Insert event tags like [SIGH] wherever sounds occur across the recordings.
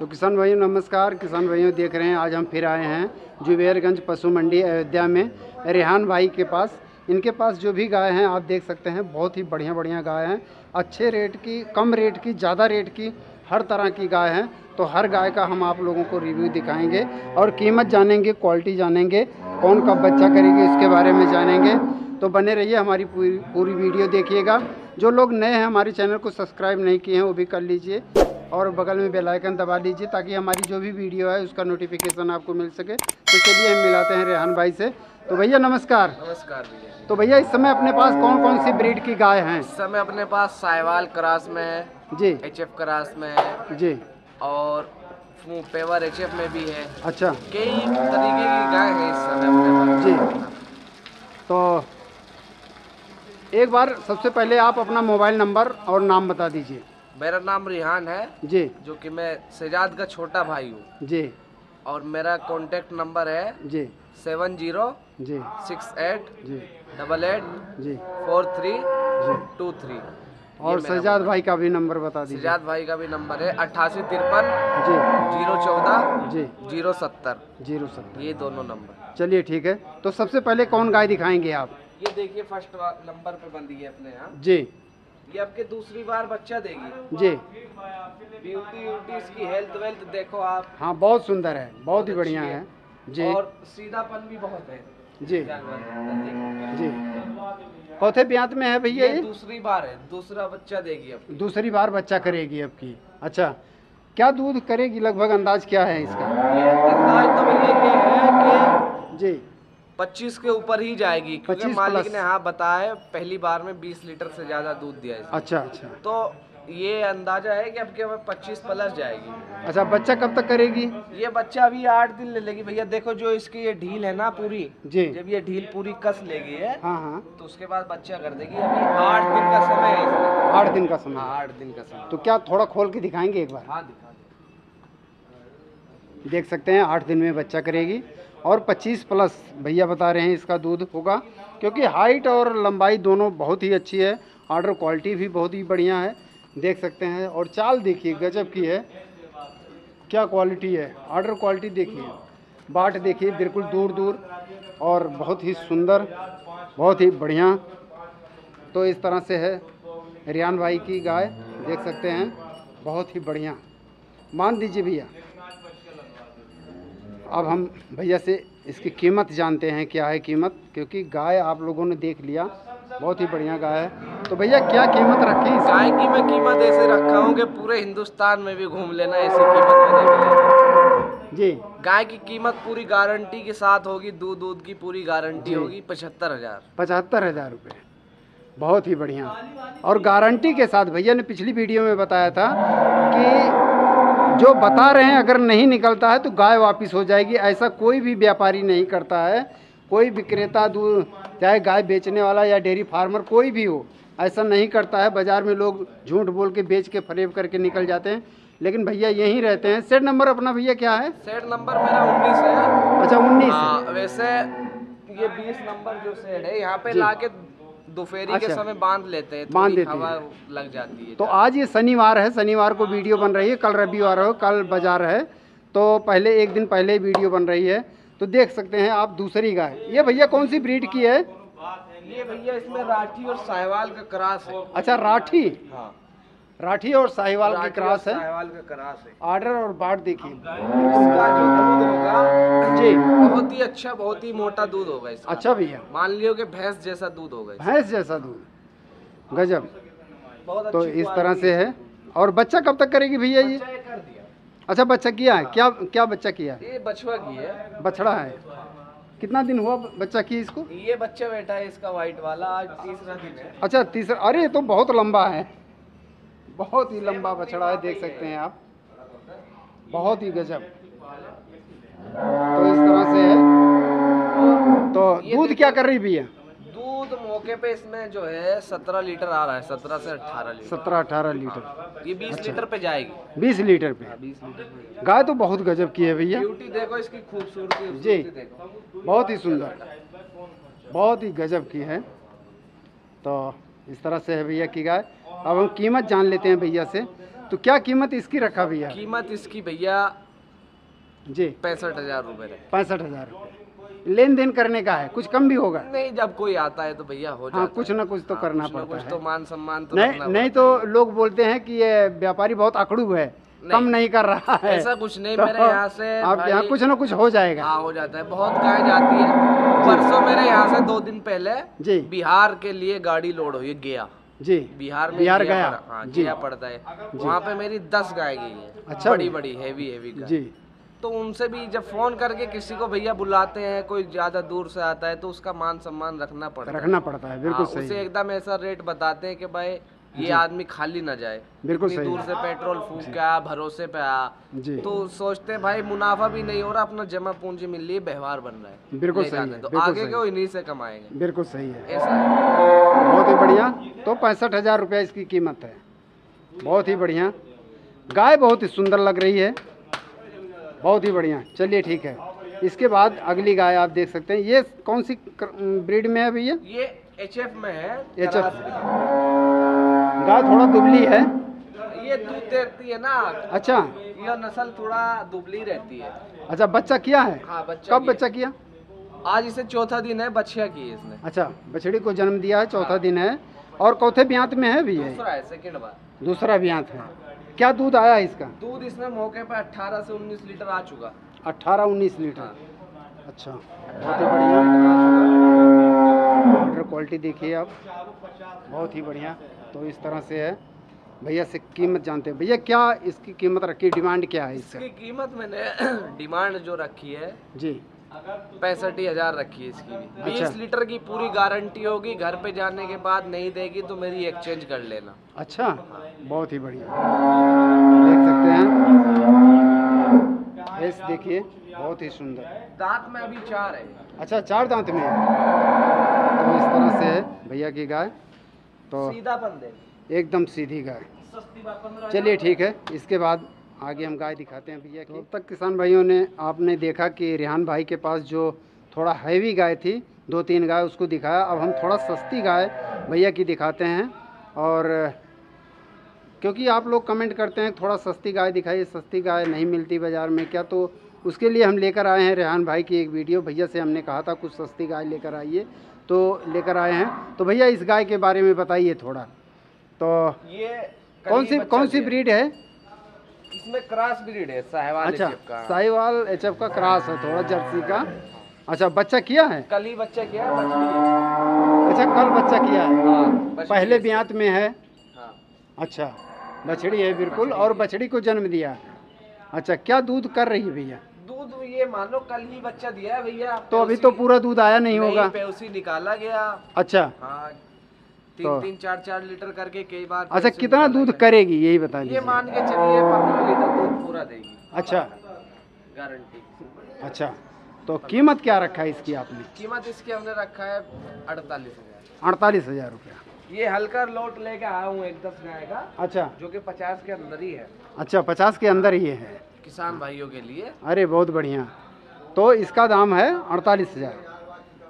तो किसान भाइयों, नमस्कार। किसान भाइयों, देख रहे हैं, आज हम फिर आए हैं जुबेरगंज पशु मंडी अयोध्या में रेहान भाई के पास। इनके पास जो भी गाय हैं, आप देख सकते हैं, बहुत ही बढ़िया बढ़िया गाय हैं। अच्छे रेट की, कम रेट की, ज़्यादा रेट की हर तरह की गाय हैं। तो हर गाय का हम आप लोगों को रिव्यू दिखाएँगे और कीमत जानेंगे, क्वालिटी जानेंगे, कौन कब बच्चा करेगी, इसके बारे में जानेंगे। तो बने रहिए हमारी पूरी पूरी वीडियो, देखिएगा। जो लोग नए हैं, हमारे चैनल को सब्सक्राइब नहीं किए हैं, वो भी कर लीजिए। और बगल में बेल आइकन दबा लीजिए ताकि हमारी जो भी वीडियो है उसका नोटिफिकेशन आपको मिल सके। तो चलिए हम मिलाते हैं रेहान भाई से। तो भैया नमस्कार। नमस्कार भैया तो भैया इस समय अपने पास कौन कौन सी ब्रीड की गाय हैं? इस समय अपने पास साहिवाल क्रास में है जी। एच एफ़ क्रास में है जी। और पेवर एच एफ़ में भी है। अच्छा। कई तरीके की गाय है इस समय अपने पास। जी। तो एक बार सबसे पहले आप अपना मोबाइल नंबर और नाम बता दीजिए। मेरा नाम रिहान है जी। जो कि मैं शहजाद का छोटा भाई हूँ। जी। और मेरा कॉन्टेक्ट नंबर है जी। सेवन ज़ीरो जी। सिक्स एट जी। डबल एट जी। फोर थ्री जी। Two three. और शहजाद भाई का भी नंबर बता दीजिए। शहजाद भाई का भी नंबर है अट्ठासी तिरपन जी। ज़ीरो चौदह जी। ज़ीरो सत्तर। ज़ीरो सत्तर। ये दोनों नंबर चलिए ठीक है। तो सबसे पहले कौन गाय दिखाएँगे आप? ये देखिए फ़र्स्ट नंबर पे बंदी है अपने यहाँ। जी। ये आपके दूसरी बार बच्चा देगी। जी। ब्यूटी व्यूटी इसकी हेल्थ वेल्थ देखो आप। हाँ बहुत सुंदर है बहुत ही बढ़िया है। जी। और सीधापन भी बहुत है। जी। जी। चौथे ब्यात में है भैया ये दूसरी बार है दूसरा बच्चा देगी अब। दूसरी बार बच्चा करेगी अब की। अच्छा क्या दूध करेगी? लगभग अंदाज क्या है इसका? अंदाज तो भैया ये है कि जी। 25 के ऊपर ही जाएगी क्योंकि मालिक ने हाँ बताया पहली बार में 20 लीटर से ज़्यादा दूध दिया है अच्छा अच्छा। तो ये अंदाज़ा है कि अब के 25 प्लस जाएगी। अच्छा बच्चा कब तक करेगी? ये बच्चा अभी आठ दिन ले लेगी। भैया देखो जो इसकी ये ढील है ना पूरी जी। जब ये ढील पूरी कस लेगी है हाँ हाँ। तो उसके बाद बच्चा कर देगी। अभी आठ दिन का समय है आठ दिन का हाँ समय आठ दिन का समय। तो क्या थोड़ा खोल के दिखाएँगे एक बार? हाँ दिखा देख सकते हैं आठ दिन में बच्चा करेगी। और 25 प्लस भैया बता रहे हैं इसका दूध होगा, क्योंकि हाइट और लंबाई दोनों बहुत ही अच्छी है, ऑर्डर क्वालिटी भी बहुत ही बढ़िया है, देख सकते हैं, और चाल देखिए, गजब की है, क्या क्वालिटी है, ऑर्डर क्वालिटी देखिए, बाट देखिए, बिल्कुल दूर दूर, और बहुत ही सुंदर, बहुत ही बढ़िया तो इस तरह से है, रियान भाई की गाय, देख सकते हैं, बहुत ही बढ़िया, मान दीजिए भैया। अब हम भैया से इसकी कीमत जानते हैं क्या है कीमत? क्योंकि गाय आप लोगों ने देख लिया बहुत ही बढ़िया गाय है। तो भैया क्या कीमत रखी गाय की मैं कीमत ऐसे रखा हूँ कि पूरे हिंदुस्तान में भी घूम लेना ऐसी कीमत में नहीं मिलेगी। जी। गाय की कीमत पूरी गारंटी के साथ होगी दूध दूध की पूरी गारंटी होगी पचहत्तर हज़ार। पचहत्तर हज़ार रुपये बहुत ही बढ़िया। और गारंटी के साथ भैया ने पिछली वीडियो में बताया था कि जो बता रहे हैं अगर नहीं निकलता है तो गाय वापस हो जाएगी। ऐसा कोई भी व्यापारी नहीं करता है। कोई विक्रेता दूध चाहे गाय बेचने वाला या डेयरी फार्मर कोई भी हो ऐसा नहीं करता है। बाज़ार में लोग झूठ बोल के बेच के फरेब करके निकल जाते हैं। लेकिन भैया यहीं रहते हैं। सेट नंबर अपना भैया क्या है? सेट नंबर मेरा उन्नीस है। अच्छा उन्नीस हाँ, वैसे ये बीस नंबर जो सेट है यहाँ पे लाके दोपहरी के अच्छा। समय बाँध लेते हैं बाँध देते हवा हैं। लग जाती है तो आज ये शनिवार है शनिवार को वीडियो बन रही है कल रविवार हो कल बाज़ार है। तो पहले एक दिन पहले ही वीडियो बन रही है। तो देख सकते हैं आप दूसरी गाय। ये भैया कौन सी ब्रीड की है? ये भैया इसमें राठी और साहिवाल का क्रास है। अच्छा राठी? हाँ। राठी और साहिवाल की क्रॉस है। साहिवाल का क्रास है। आर्डर और बाट देखिए। इसका जो दूध होगा बहुत ही अच्छा बहुत ही मोटा दूध होगा इसका। अच्छा भैया। मान लियो कि भैंस जैसा दूध होगा भैंस जैसा दूध। गजब। तो इस तरह से है। और बच्चा कब तक करेगी भैया ये? अच्छा बच्चा किया है? क्या क्या बच्चा किया है? ये बछवा की है। बछड़ा है। कितना दिन हुआ बच्चा की इसको? ये बच्चा बैठा है इसका व्हाइट वाला आज तीसरा दिन है। अच्छा तीसरा अरे ये तो बहुत लंबा है। बहुत ही लंबा बछड़ा है देख सकते हैं आप। बहुत ही गजब। तो इस तरह से तो दूध क्या कर रही भैया? दूध मौके पे इसमें जो है सत्रह लीटर आ रहा है सत्रह से अठारह लीटर। सत्रह अठारह लीटर। ये बीस लीटर पे जाएगी। बीस लीटर पे? बीस लीटर गाय तो बहुत गजब की है भैया। ब्यूटी देखो इसकी खूबसूरती जी। देखो। बहुत ही सुंदर। बहुत ही गजब की है। तो इस तरह से है भैया की गाय। अब हम कीमत जान लेते हैं भैया से। तो क्या कीमत इसकी रखा भैया? कीमत इसकी भैया जी। पैंसठ हज़ार रुपए है पैंसठ हज़ार रुपये लेन देन करने का है कुछ कम भी होगा। नहीं जब कोई आता है तो भैया हो हाँ कुछ ना कुछ तो हाँ, करना पड़ता कुछ है। तो मान सम्मान तो नहीं नहीं तो लोग बोलते हैं कि ये व्यापारी बहुत अकड़ू है कम नहीं कर रहा है। ऐसा कुछ नहीं तो मेरे यहाँ से आप यहाँ कुछ ना कुछ हो जाएगा। हाँ हो जाता है बहुत गाय जाती है। परसों मेरे यहाँ से दो दिन पहले जी। बिहार के लिए गाड़ी लोड हुई गया। जी। बिहार में बिहार गया गया। हाँ जी। गया पड़ता है। वहाँ पे मेरी दस गाय गई है। अच्छा। बड़ी बड़ी हैवी हैवी जी। तो उनसे भी जब फ़ोन करके किसी को भैया बुलाते हैं कोई ज़्यादा दूर से आता है तो उसका मान सम्मान रखना पड़ता है। रखना पड़ता है बिल्कुल हाँ, सही। उसे एकदम ऐसा रेट बताते हैं कि भाई ये आदमी खाली ना जाए। बिल्कुल सही। दूर से पेट्रोल फूक के आया भरोसे पे आया तो सोचते हैं भाई मुनाफा भी नहीं हो रहा अपना जमा पूंजी मिल रही है व्यवहार बन रहा है। बिल्कुल सही है, बिल्कुल आगे। को इन्हीं से कमाएँगे? बिल्कुल सही है। ऐसा बहुत ही बढ़िया। तो पैंसठ हज़ार रुपया इसकी कीमत है। बहुत ही बढ़िया। गाय बहुत ही सुंदर लग रही है। बहुत ही बढ़िया। चलिए ठीक है। इसके बाद अगली गाय आप देख सकते हैं। ये कौन सी ब्रीड में है भैया? ये एच में है HF क्रास गाय थोड़ा दुबली है। ये दूध देती है ना। अच्छा। यह नस्ल थोड़ा दुबली रहती है। अच्छा बच्चा किया है? हाँ बच्चा कब बच्चा किया? आज इसे चौथा दिन है बछिया की है इसने। अच्छा बछड़ी को जन्म दिया है चौथा दिन है। और चौथे ब्यांत में है भी है दूसरा है सेकंड बार। दूसरा ब्यांत है। क्या दूध आया है इसका? दूध इसमें मौके पे 18 से 19 लीटर आ चुका। अट्ठारह उन्नीस लीटर। हाँ। अच्छा। बहुत ही बढ़िया वाटर क्वालिटी देखिए आप। बहुत ही बढ़िया। तो इस तरह से है। भैया से कीमत जानते हैं। भैया क्या इसकी कीमत रखी? डिमांड क्या है इसकी? कीमत मैंने [CLEARS THROAT] डिमांड जो रखी है जी। पैंसठ ही हज़ार रखी है इसकी भी। अच्छा। लीटर की पूरी गारंटी होगी घर पे जाने के बाद नहीं देगी तो मेरी एक्सचेंज कर लेना। अच्छा बहुत ही बढ़िया। देख सकते हैं भैंस देखिए बहुत ही सुंदर। दांत में अभी चार है। अच्छा चार दांत में। तो इस तरह से है भैया की गाय तो सीधा बंदे एकदम सीधी गाय। चलिए ठीक है इसके बाद आगे हम गाय दिखाते हैं भैया की। तो अब तक किसान भाइयों ने आपने देखा कि रेहान भाई के पास जो थोड़ा हैवी गाय थी दो तीन गाय उसको दिखाया। अब हम थोड़ा सस्ती गाय भैया की दिखाते हैं और क्योंकि आप लोग कमेंट करते हैं थोड़ा सस्ती गाय दिखाइए सस्ती गाय नहीं मिलती बाज़ार में क्या? तो उसके लिए हम लेकर आए हैं रेहान भाई की एक वीडियो। भैया से हमने कहा था कुछ सस्ती गाय लेकर आइए। तो लेकर आए हैं। तो भैया इस गाय के बारे में बताइए थोड़ा। तो ये कौन सी कौन सी। ब्रीड है? इसमें क्रॉस ब्रीड है साहिवाल अच्छा का। साहिवाल एच का क्रॉस है थोड़ा जर्सी का। अच्छा बच्चा किया है? कल ही बच्चा किया है, अच्छा कल बच्चा किया है? हाँ, पहले ब्यात में है? हाँ। अच्छा बछड़ी है बिल्कुल और बछड़ी। को जन्म दिया। अच्छा क्या दूध कर रही है भैया? दूध ये मान लो कल ही बच्चा दिया है भैया तो अभी तो पूरा दूध आया नहीं होगा। पेउसी निकाला गया। अच्छा। हाँ तीन तीन चार चार लीटर करके कई बार अच्छा कितना दूध करेगी यही बता ये मान के चलिए पंद्रह लीटर दूध पूरा देगी। अच्छा। गारंटी। अच्छा तो कीमत क्या रखा है इसकी आपने? कीमत इसकी हमने रखा है अड़तालीस हज़ार। अड़तालीस हज़ार रुपया। ये हल्का लोट लेके आया हूँ एक दस गाय का अच्छा। जो कि पचास के अंदर ही है। अच्छा पचास के अंदर ही है। किसान भाइयों के लिए। अरे बहुत बढ़िया। तो इसका दाम है अड़तालीस हज़ार।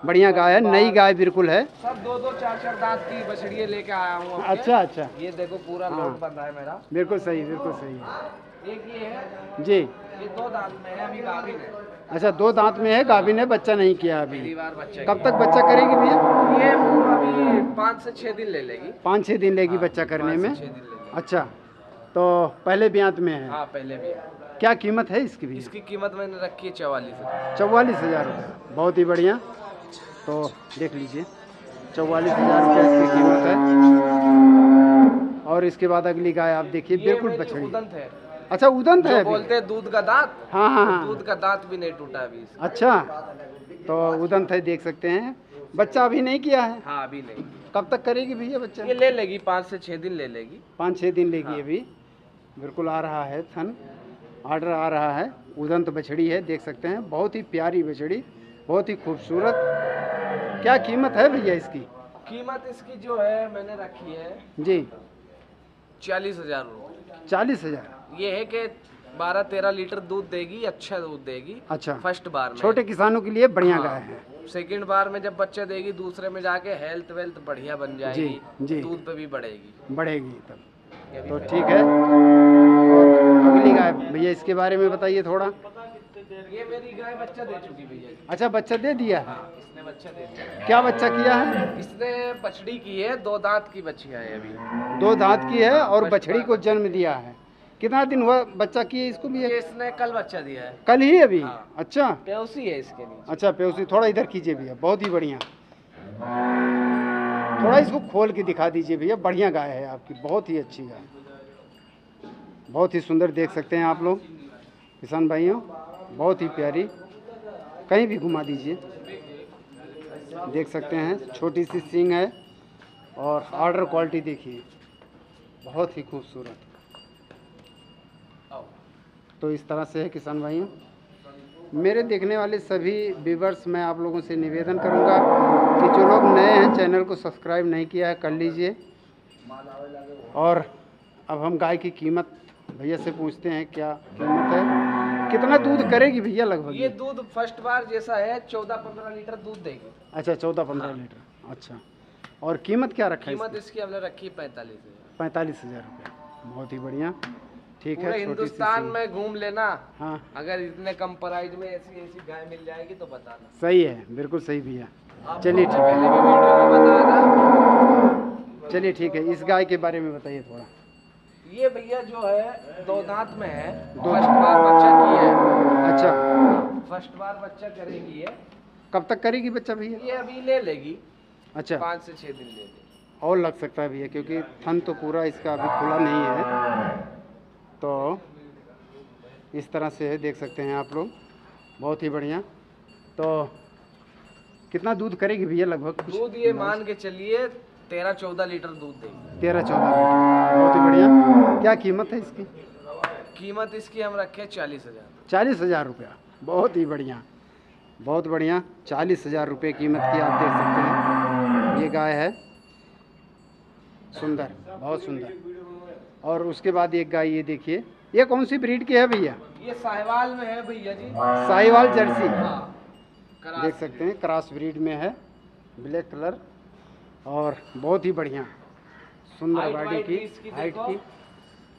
बढ़िया गाय है नई गाय बिल्कुल है। सब दो दो चार चार दांत की बछड़िए लेके आया हूँ अच्छा अच्छा। ये देखो पूरा हाँ। लोट बंधा है मेरा। बिल्कुल सही बिल्कुल सही। है एक ये है जी। ये दो दांत में है अभी गाभिन है। अच्छा दो दांत में है गाभिन ने बच्चा नहीं किया अभी। बच्चा कब तक बच्चा करेगी भैया? ये अभी पाँच से छह दिन ले लेगी। पाँच छः दिन लेगी हाँ, बच्चा करने में। अच्छा तो पहले ब्यांत में है? हाँ पहले भी क्या कीमत है इसकी भी इसकी कीमत मैंने रखी है चौवालीस चौवालीस हज़ार बहुत ही बढ़िया। तो देख लीजिए चौवालीस हज़ार रुपये इसकी कीमत है। और इसके बाद अगली गाय आप देखिए बिल्कुल बछड़ी। है। अच्छा उदंत है बोलते हैं दूध का दांत हाँ हाँ हाँ। दूध का दांत भी नहीं टूटा अभी अच्छा तो उदंत है देख सकते हैं। बच्चा अभी नहीं किया है? हाँ अभी नहीं। कब तक करेगी भैया बच्चा? ये ले लेगी पाँच से छह दिन ले लेगी। पाँच छः दिन लेगी हाँ। अभी। बिल्कुल आ रहा है थन। आर्डर आ रहा है। उदंत बछड़ी है देख सकते हैं। बहुत ही प्यारी बछड़ी। बहुत ही खूबसूरत। क्या कीमत है भैया इसकी? कीमत इसकी जो है मैंने रखी है। जी। चालीस हज़ार चालीस हज़ार। ये है कि बारह तेरह लीटर दूध देगी अच्छा दूध देगी। अच्छा। फ़र्स्ट बार में। छोटे किसानों के लिए बढ़िया हाँ। गाय है। सेकंड बार में जब बच्चे देगी दूसरे में जाके हेल्थ वेल्थ बढ़िया बन जाएगी जी। दूध पे भी बढ़ेगी। बढ़ेगी तब। तो ठीक है। अगली गाय भैया इसके बारे में बताइए थोड़ा। ये मेरी गाय बच्चा दे चुकी भैया अच्छा बच्चा दे दिया? है हाँ इसने बच्चा दे दिया। क्या बच्चा किया है? इसने बछड़ी की है दो दांत की बच्चियाँ है अभी दो दांत की है और बछड़ी को जन्म दिया है। कितना दिन हुआ बच्चा किए इसको भी? ये इसने कल बच्चा दिया है। कल ही अभी? हाँ। अच्छा। पेउसी है इसके नीचे। अच्छा पेउसी थोड़ा इधर कीजिए भैया बहुत ही बढ़िया। थोड़ा इसको खोल के दिखा दीजिए भैया बढ़िया गाय है आपकी बहुत ही अच्छी गाय। बहुत ही सुंदर देख सकते हैं आप लोग किसान भाइयों। बहुत ही प्यारी। कहीं भी घुमा दीजिए। देख सकते हैं, छोटी सी सींग है और ऑर्डर क्वालिटी देखिए। बहुत ही खूबसूरत। तो इस तरह से है किसान भाइयों। मेरे देखने वाले सभी व्यूवर्स मैं आप लोगों से निवेदन करूँगा कि जो लोग नए हैं चैनल को सब्सक्राइब नहीं किया है, कर लीजिए। और अब हम गाय की कीमत भैया से पूछते हैं, क्या कीमत कितना दूध करेगी भैया लगभग? ये? दूध फ़र्स्ट बार जैसा है चौदह पंद्रह लीटर दूध देगी। अच्छा चौदह पंद्रह लीटर। अच्छा। और कीमत क्या रखा है कीमत इसकी? हमने रखी है पैंतालीस हज़ार। पैंतालीस हज़ार रुपये। बहुत ही बढ़िया। ठीक है हिंदुस्तान में घूम लेना। हाँ। अगर इतने कम प्राइस में ऐसी ऐसी गाय मिल जाएगी तो बताना। सही है बिल्कुल सही भैया। चलिए ठीक है। चलिए ठीक है इस गाय के बारे में बताइए थोड़ा। ये भैया जो है दो दांत में है। फ़र्स्ट बार बच्चा की है। अच्छा। फ़र्स्ट बार बच्चा करेगी ये। कब तक करेगी बच्चा भैया? ये अभी ले लेगी। अच्छा। पाँच से छः दिन ले लेगी। और लग सकता है भैया क्योंकि थन तो पूरा इसका अभी खुला नहीं है। तो इस तरह से है देख सकते हैं आप लोग। बहुत ही बढ़िया। तो कितना दूध करेगी भैया लगभग? दूध ये मान के चलिए तेरह चौदह लीटर दूध देगी। तेरह चौदह लीटर। बहुत ही बढ़िया। क्या कीमत है इसकी? कीमत इसकी हम रखे चालीस हज़ार। चालीस हज़ार रुपया। बहुत ही बढ़िया। बहुत बढ़िया। चालीस हज़ार रुपये कीमत की आप देख सकते हैं। ये गाय है। सुंदर। बहुत सुंदर। और उसके बाद एक गाय ये देखिए। ये कौन सी ब्रीड की है भैया? ये साहिवाल में है भैया जी। साहिवाल जर्सी। हाँ। देख सकते हैं। क्रॉस ब्रीड में है। Black colour. और बहुत ही बढ़िया। सुंदर बॉडी की हाइट की।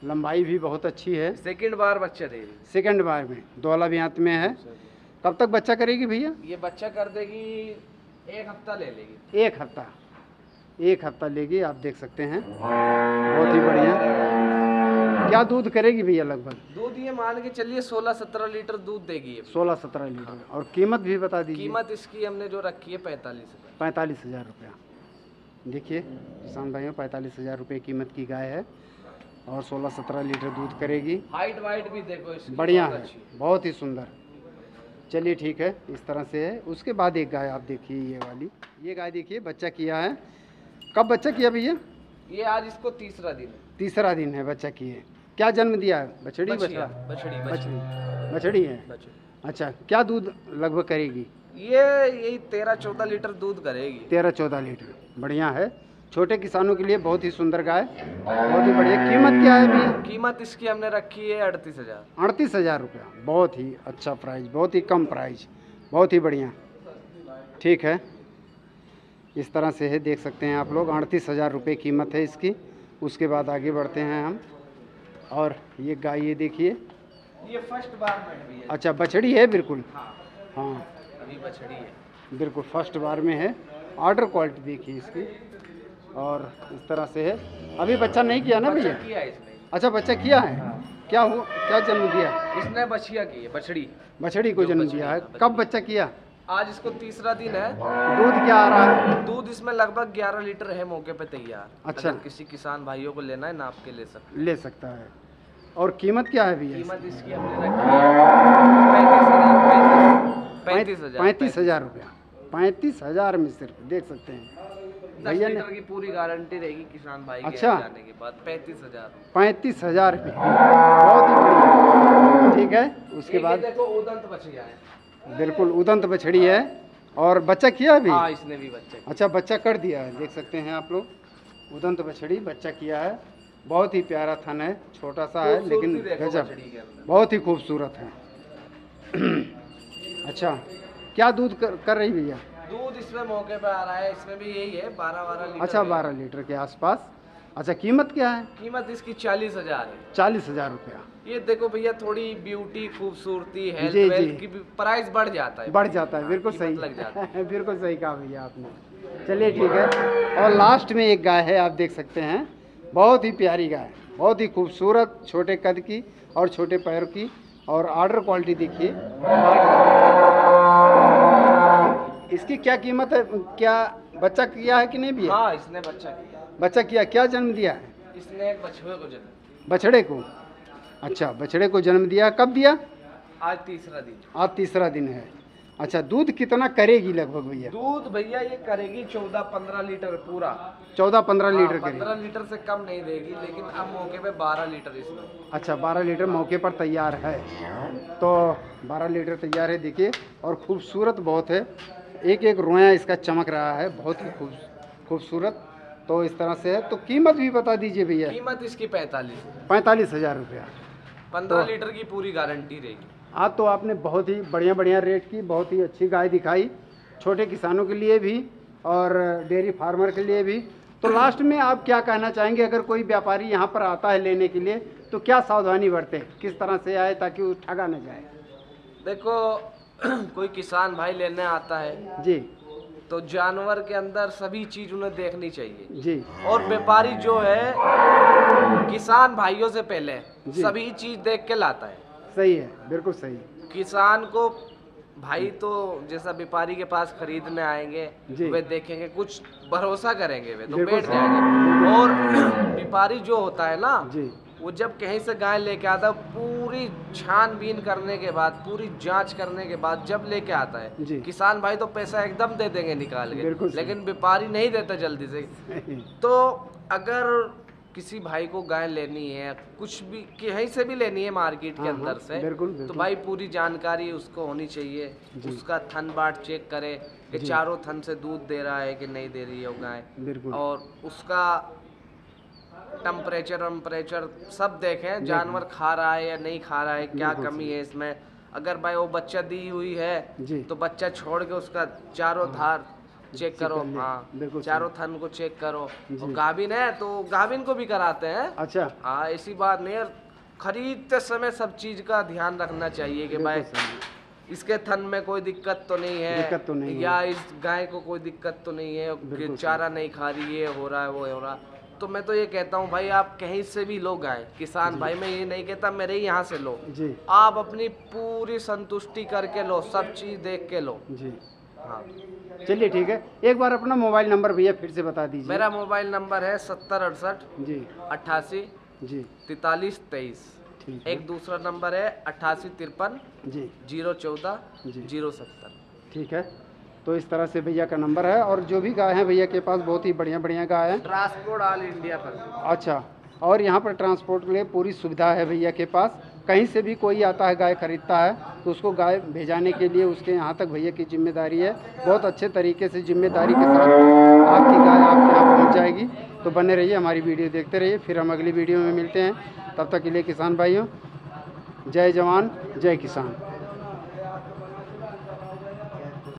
लंबाई भी बहुत अच्छी है। सेकंड बार बच्चा दे रही सेकंड बार में। दोला भी हाथ में है। कब तक बच्चा करेगी भैया? ये बच्चा कर देगी एक हफ़्ता ले लेगी। एक हफ़्ता। एक हफ़्ता लेगी आप देख सकते हैं। बहुत ही बढ़िया। क्या दूध करेगी भैया लगभग? दूध ये मान के चलिए सोलह सत्रह लीटर दूध देगी ये। सोलह सत्रह लीटर। और कीमत भी बता दीजिए। कीमत इसकी हमने जो रखी है पैंतालीस पैंतालीस हज़ार रुपया। देखिए किसान भाइयों पैंतालीस हज़ार रुपये कीमत की गाय है और सोलह सत्रह लीटर दूध करेगी। हाइट वाइट भी देखो इसकी बढ़िया है बहुत ही सुंदर। चलिए ठीक है इस तरह से है। उसके बाद एक गाय आप देखिए ये वाली। ये गाय देखिए बच्चा किया है। कब बच्चा किया भैया? ये आज इसको तीसरा दिन है। तीसरा दिन है बच्चा किए। क्या जन्म दिया है? बछड़ी बछड़ी? बछड़ी बछड़ी। है? अच्छा क्या दूध लगभग करेगी? ये यही तेरह चौदह लीटर दूध करेगी। तेरह चौदह लीटर। बढ़िया है। छोटे किसानों के लिए बहुत ही सुंदर गाय। बहुत ही बढ़िया। कीमत क्या है भैया कीमत इसकी हमने रखी है अड़तीस हज़ार। अड़तीस हज़ार रुपया। बहुत ही अच्छा प्राइस बहुत ही कम प्राइस बहुत ही बढ़िया। ठीक है। इस तरह से है देख सकते हैं आप लोग। अड़तीस हज़ार रुपये कीमत है इसकी। उसके बाद आगे बढ़ते हैं हम। और ये गाय ये देखिए। ये फ़र्स्ट बार अच्छा बछड़ी है बिल्कुल? हाँ। हाँ। अभी बछड़ी है। बिल्कुल फ़र्स्ट बार में है। ऑर्डर क्वालिटी देखिए इसकी। और इस तरह से है। अभी बच्चा नहीं किया ना भैया? किया इसने। अच्छा बच्चा किया है? हाँ। क्या हुआ? क्या जन्म दिया? इसने बछिया की है बछड़ी। बछड़ी को जन्म दिया है है, कब बच्चा किया? आज इसको तीसरा दिन है। दूध क्या आ रहा है? दूध इसमें लगभग 11 लीटर है मौके पे तैयार। अच्छा। किसी किसान भाइयों को लेना है नाप के ले सकते ले सकता है। और कीमत क्या है भैया कीमत इसकी? हमने रखी है। पैंतीस हज़ार रुपया। पैंतीस हज़ार में सिर्फ़ देख सकते हैं। भैया ने की पूरी गारंटी रहेगी किसान भाई अच्छा। जाने के बाद पैंतीस हज़ार। पैंतीस हज़ार बहुत ही बढ़िया। ठीक है? उसके बाद देखो उदंत बछिया है। बिल्कुल उदंत बछड़ी है। और बच्चा किया अभी? हाँ इसने भी बच्चे। अच्छा बच्चा कर दिया है। देख सकते हैं आप लोग। उदंत बछड़ी बच्चा किया है। बहुत ही प्यारा थन है। छोटा सा है लेकिन गजब। बहुत ही खूबसूरत है। [CLEARS THROAT] अच्छा क्या दूध कर, कर रही भैया? दूध इसमें मौके पे आ रहा है इसमें भी यही है बारह बारह लीटर अच्छा बारह लीटर के आसपास। अच्छा कीमत क्या है? कीमत इसकी चालीस हज़ार है। चालीस हज़ार रुपया। ये देखो भैया थोड़ी ब्यूटी खूबसूरती हेल्थ जी, जी। की प्राइस बढ़ जाता है। बढ़ जाता है बिल्कुल सही। लग जाता है। [LAUGHS] बिल्कुल सही कहा भैया आपने। चलिए ठीक है। और लास्ट में एक गाय है आप देख सकते हैं। बहुत ही प्यारी गाय बहुत ही खूबसूरत छोटे कद की और छोटे पैर की। और आर्डर क्वालिटी देखिए। इसकी क्या कीमत है? क्या बच्चा किया है कि नहीं भी है? हाँ इसने बच्चा किया। बच्चा किया। क्या जन्म दिया? है इसने एक बछुए को जन्म बछड़े को? अच्छा बछड़े को जन्म दिया। कब दिया? आज तीसरा दिन। आज तीसरा दिन है। अच्छा दूध कितना करेगी लगभग भैया? दूध भैया ये करेगी चौदह पंद्रह लीटर पूरा। चौदह पंद्रह लीटर हाँ, पंद्रह लीटर से कम नहीं देगी लेकिन अब मौके पे बारह लीटर इसमें। अच्छा बारह लीटर मौके पर तैयार है। तो बारह लीटर तैयार है देखिए और खूबसूरत बहुत है। एक एक रोया इसका चमक रहा है बहुत ही खूब खूबसूरत। तो इस तरह से है। तो कीमत भी बता दीजिए भैया। कीमत इसकी पैंतालीस। पैंतालीस हज़ार रुपया। पंद्रह लीटर की पूरी गारंटी रहेगी। आज तो आपने बहुत ही बढ़िया बढ़िया रेट की बहुत ही अच्छी गाय दिखाई छोटे किसानों के लिए भी और डेयरी फार्मर के लिए भी। तो लास्ट में आप क्या कहना चाहेंगे? अगर कोई व्यापारी यहाँ पर आता है लेने के लिए तो क्या सावधानी बरते? किस तरह से आए ताकि वो ठगा न जाए? देखो [CLEARS THROAT] कोई किसान भाई लेने आता है जी। तो जानवर के अंदर सभी चीज़ उन्हें देखनी चाहिए। जी। और व्यापारी जो है किसान भाइयों से पहले सभी चीज़ देख के लाता है। सही है बिल्कुल सही किसान को भाई तो जैसा व्यापारी के पास खरीदने आएँगे वे देखेंगे कुछ भरोसा करेंगे वे तो बैठ जाएँगे। और [CLEARS THROAT] व्यापारी जो होता है ना जी। वो जब कहीं से गाय लेके आता है पूरी छानबीन करने के बाद पूरी जाँच करने के बाद जब लेके आता है किसान भाई तो पैसा एकदम दे देंगे निकाल के। लेकिन व्यापारी नहीं देता जल्दी से। तो अगर किसी भाई को गाय लेनी है कुछ भी कहीं से भी लेनी है मार्केट के हाँ, अंदर हाँ, से बिल्कुल, तो भाई पूरी जानकारी उसको होनी चाहिए। उसका थन बाट चेक करे कि चारों थन से दूध दे रहा है कि नहीं दे रही है वो गाय। और उसका टेम्परेचर वम्परेचर सब देखें जानवर खा रहा है या नहीं खा रहा है क्या कमी है इसमें। अगर भाई वो बच्चा दी हुई है तो बच्चा छोड़ के उसका चारों धार चेक करो। हाँ। चारों थन को चेक करो। और गाभिन है तो गाभिन को भी कराते हैं। अच्छा। हाँ ऐसी बात नहीं खरीदते समय सब चीज़ का ध्यान रखना चाहिए कि भाई इसके थन में कोई दिक्कत तो नहीं है दिक्कत तो नहीं है। या इस गाय को कोई दिक्कत तो नहीं है कि चारा नहीं खा रही है हो रहा है वो हो रहा तो मैं तो ये कहता हूँ भाई आप कहीं से भी लो गाय किसान भाई मैं ये नहीं कहता मेरे ही यहाँ से लो। जी। आप अपनी पूरी संतुष्टि करके लो सब चीज़ देख के लो। जी। हाँ। चलिए ठीक है। एक बार अपना मोबाइल नंबर भैया फिर से बता दीजिए। मेरा मोबाइल नंबर है सत्तर अड़सठ जी। अट्ठासी जी। तैतालीस तेईस। एक दूसरा नंबर है अट्ठासी तिरपन जी। ज़ीरो चौदह जी। ज़ीरो सत्तर। ठीक है। तो इस तरह से भैया का नंबर है और जो भी गाय है भैया के पास बहुत ही बढ़िया बढ़िया गाय है। ट्रांसपोर्ट ऑल इंडिया पर। अच्छा। और यहाँ पर ट्रांसपोर्ट के लिए पूरी सुविधा है भैया के पास। कहीं से भी कोई आता है गाय खरीदता है तो उसको गाय भेजाने के लिए उसके यहाँ तक भैया की ज़िम्मेदारी है। बहुत अच्छे तरीके से ज़िम्मेदारी के साथ आपकी गाय आपके यहाँ पहुँच जाएगी। तो बने रहिए, हमारी वीडियो देखते रहिए, फिर हम अगली वीडियो में मिलते हैं। तब तक के लिए किसान भाइयों, जय जवान, जय किसान।